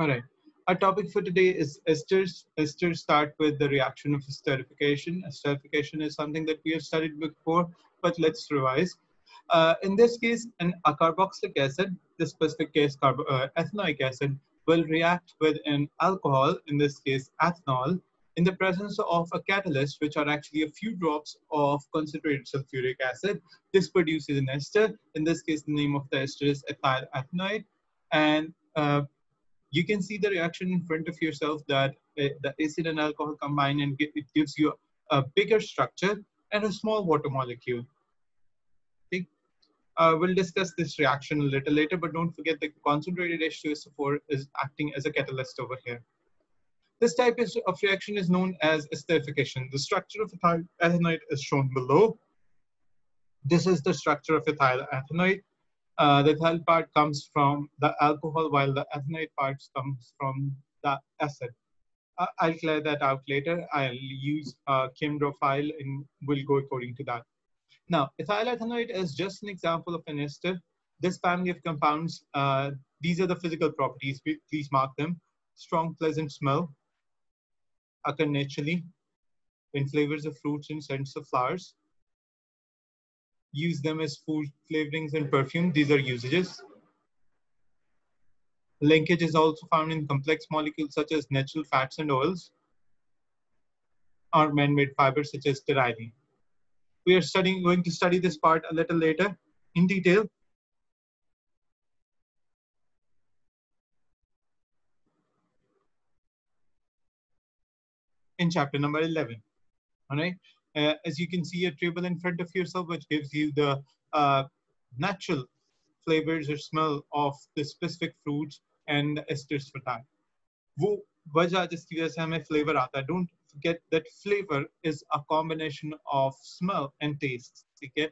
All right. Our topic for today is esters. Esters start with the reaction of esterification. Esterification is something that we have studied before, but let's revise. Uh, in this case, an, a carboxylic acid, this specific case carbo, uh, ethanoic acid, will react with an alcohol, in this case ethanol, in the presence of a catalyst, which are actually a few drops of concentrated sulfuric acid. This produces an ester. In this case, the name of the ester is ethyl ethanoate. And uh, you can see the reaction in front of yourself that uh, the acid and alcohol combine and it gives you a bigger structure and a small water molecule. Uh, we'll discuss this reaction a little later, but don't forget the concentrated H2SO4 is acting as a catalyst over here. This type of reaction is known as esterification. The structure of ethyl is shown below. This is the structure of ethyl. Uh, the ethyl part comes from the alcohol while the ethanoate part comes from the acid. Uh, I'll clear that out later. I'll use a ChemDraw file and we'll go according to that. Now, ethyl ethanoate is just an example of an ester. This family of compounds, uh, these are the physical properties. Please mark them. Strong, pleasant smell, occur naturally in flavors of fruits and scents of flowers use them as food flavorings and perfume. These are usages. Linkage is also found in complex molecules such as natural fats and oils or man-made fibers such as Terylene. We are studying, going to study this part a little later in detail. In chapter number 11, all right? uh, as you can see a table in front of yourself, which gives you the uh, natural flavors or smell of the specific fruits and the esters for that. वो वजह जिसकी वजह से हमें flavor आता है. Don't forget that flavor is a combination of smell and taste. Okay?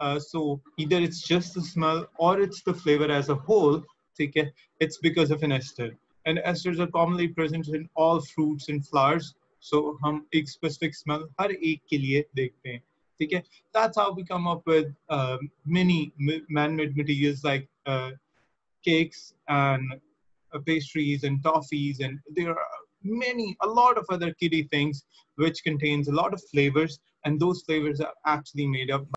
Uh, so either it's just the smell or it's the flavor as a whole. Okay? It's because of an ester. And esters are commonly present in all fruits and flowers so so, हम एक specific smell हर एक के लिए देखते हैं ठीक है that's how we come up with uh, many man-made materials like uh, cakes and uh, pastries and toffees and there are many a lot of other kiddie things which contains a lot of flavors and those flavors are actually made up